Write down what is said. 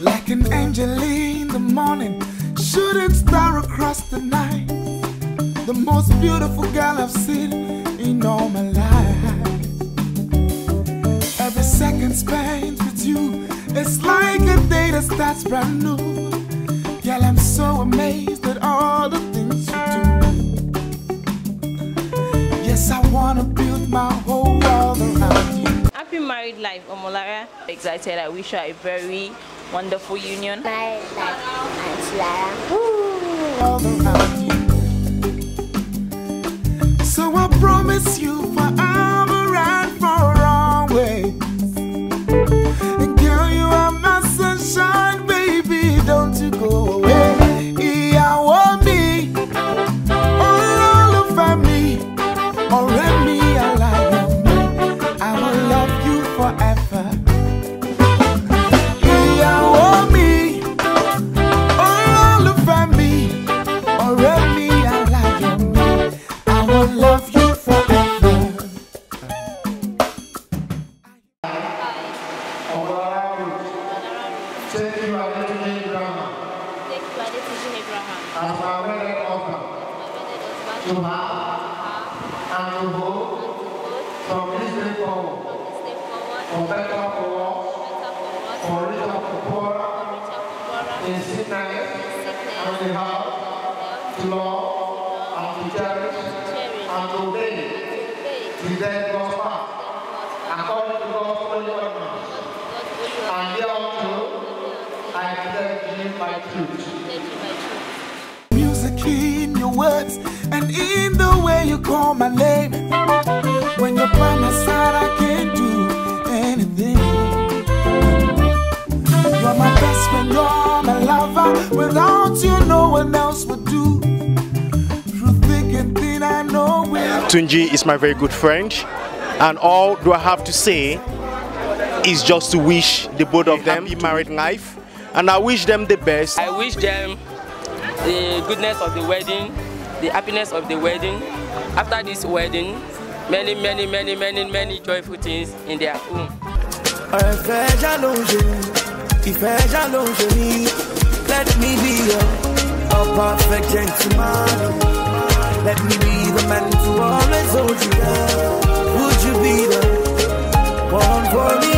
like an angel in the morning, shooting star across the night. The most beautiful girl I've seen in all my life. Every second spent with you, it's like a day that starts brand new. Girl, I'm so amazed at all the things you do. Yes, I wanna build my whole world around you. Happy married life, Omolara. Excited. I wish her a very wonderful union. Married life, as my wedded husband to have and to hold from this day forward for better for worse, for richer for poorer, in sickness and in health, to love and to cherish and to obey till death goes words and in the way you call my name. When you're by my side, I can do anything. You're my best friend, you're my lover. Without you, no one else would do. Through thick and thin, I know we're. Tunji is my very good friend, and all do I have to say is just to wish the both of them happy married life, and I wish them the best. I wish them the goodness of the wedding, the happiness of the wedding. After this wedding, many, many, many, many, many joyful things in their home. Let me be a perfect gentleman. Let me be the man to always hold you down. Would you be the one for me?